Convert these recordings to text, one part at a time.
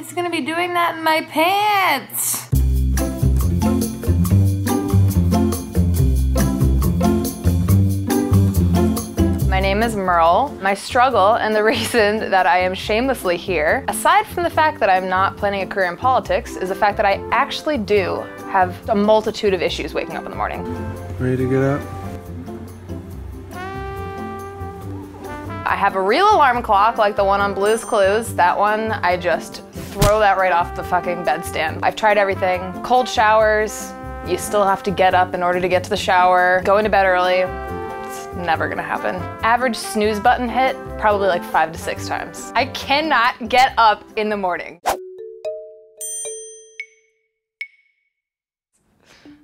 It's gonna be doing that in my pants. My name is Merle. My struggle and the reason that I am shamelessly here, aside from the fact that I'm not planning a career in politics, is the fact that I actually do have a multitude of issues waking up in the morning. Ready to get up? I have a real alarm clock like the one on Blue's Clues. That one, I just throw that right off the fucking bedstand. I've tried everything. Cold showers, you still have to get up in order to get to the shower. Going to bed early, it's never gonna happen. Average snooze button hit, probably like five to six times. I cannot get up in the morning.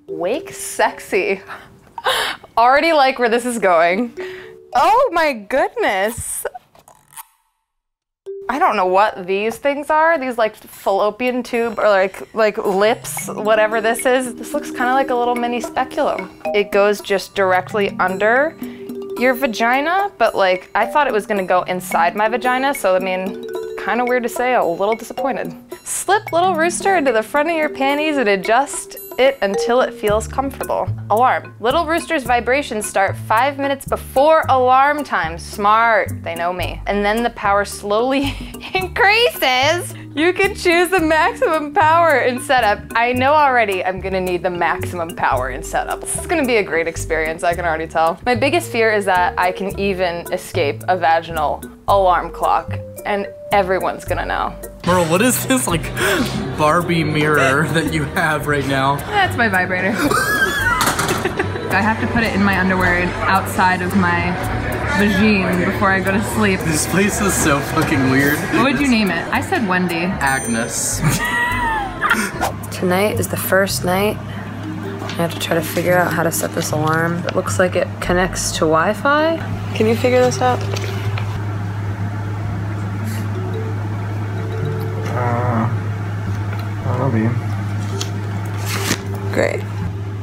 Wake sexy. Already like where this is going. Oh my goodness. I don't know what these things are. These like fallopian tube or like like lips, whatever this is. This looks kind of like a little mini speculum. It goes just directly under your vagina, but like I thought it was gonna go inside my vagina. So I mean, kind of weird to say, a little disappointed. Slip little rooster into the front of your panties and adjust it until it feels comfortable. Alarm. Little rooster's vibrations start five minutes before alarm time. Smart, they know me. And then the power slowly increases. You can choose the maximum power in setup. I know already I'm gonna need the maximum power in setup. This is gonna be a great experience, I can already tell. My biggest fear is that I can even escape a vaginal alarm clock and everyone's gonna know. Merle, what is this like Barbie mirror that you have right now? That's my vibrator. I have to put it in my underwear and outside of my vagine before I go to sleep. This place is so fucking weird. What would you name it? I said Wendy. Agnes. Tonight is the first night. I have to try to figure out how to set this alarm. It looks like it connects to Wi-Fi. Can you figure this out? Great.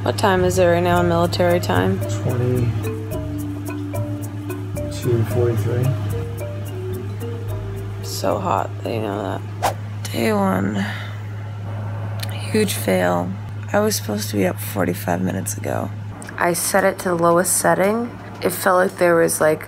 What time is it right now in military time? 2243. So hot that you know that. Day one. Huge fail. I was supposed to be up 45 minutes ago. I set it to the lowest setting. It felt like there was like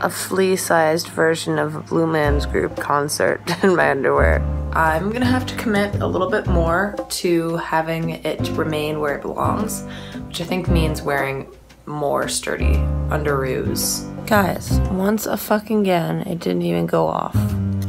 a flea sized version of a Blue Man's Group concert in my underwear. I'm gonna have to commit a little bit more to having it remain where it belongs, which I think means wearing more sturdy underoos. Guys, once a fucking again, it didn't even go off.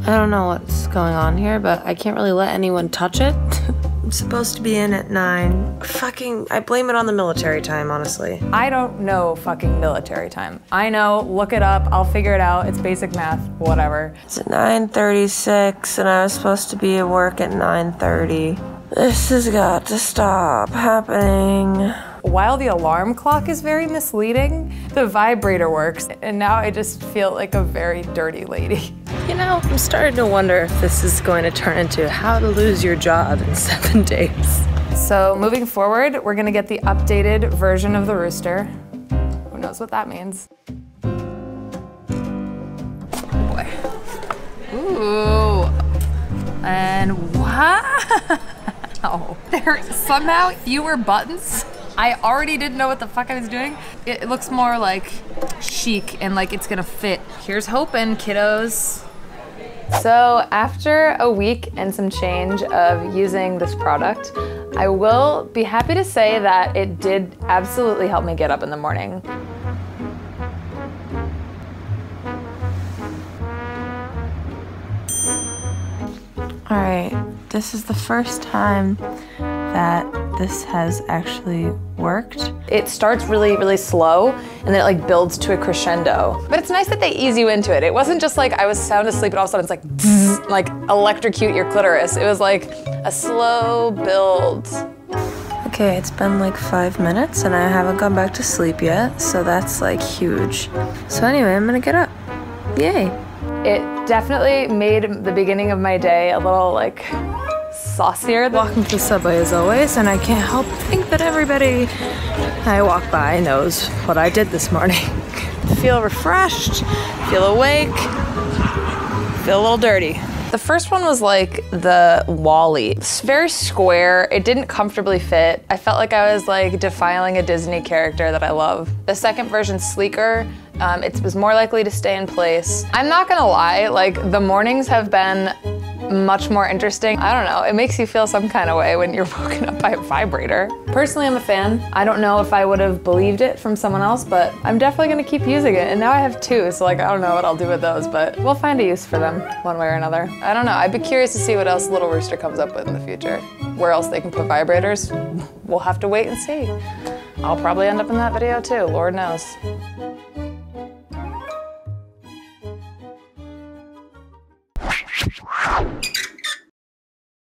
I don't know what's going on here, but I can't really let anyone touch it. I'm supposed to be in at 9. Fucking, I blame it on the military time, honestly. I don't know fucking military time. I know, look it up, I'll figure it out. It's basic math, whatever. It's at 9:36 and I was supposed to be at work at 9:30. This has got to stop happening. While the alarm clock is very misleading, the vibrator works, and now I just feel like a very dirty lady. You know, I'm starting to wonder if this is going to turn into how to lose your job in 7 days. So, moving forward, we're gonna get the updated version of the rooster. Who knows what that means? Oh Boy. Ooh. And wow. There are somehow fewer buttons. I already didn't know what the fuck I was doing. It looks more like chic and like it's gonna fit. Here's hoping, kiddos. So, after a week and some change of using this product, I will be happy to say that it did absolutely help me get up in the morning. All right, this is the first time that this has actually worked. It starts really, really slow and then it like builds to a crescendo. But it's nice that they ease you into it. It wasn't just like I was sound asleep and all of a sudden it's like like electrocute your clitoris. It was like a slow build. Okay, it's been like five minutes and I haven't gone back to sleep yet, so that's like huge. So, anyway, I'm gonna get up. Yay. It definitely made the beginning of my day a little like saucier. Walking to the subway as always, and I can't help but think that everybody I walk by knows what I did this morning. feel refreshed, feel awake, feel a little dirty. The first one was like the WALL-E. It's very square. It didn't comfortably fit. I felt like I was like defiling a Disney character that I love. The second version, sleeker. Um, it was more likely to stay in place. I'm not gonna lie, like the mornings have been much more interesting. I don't know, it makes you feel some kind of way when you're woken up by a vibrator. Personally, I'm a fan. I don't know if I would have believed it from someone else, but I'm definitely gonna keep using it. And now I have two, so like I don't know what I'll do with those, but we'll find a use for them one way or another. I don't know, I'd be curious to see what else Little Rooster comes up with in the future. Where else they can put vibrators, we'll have to wait and see. I'll probably end up in that video too, Lord knows.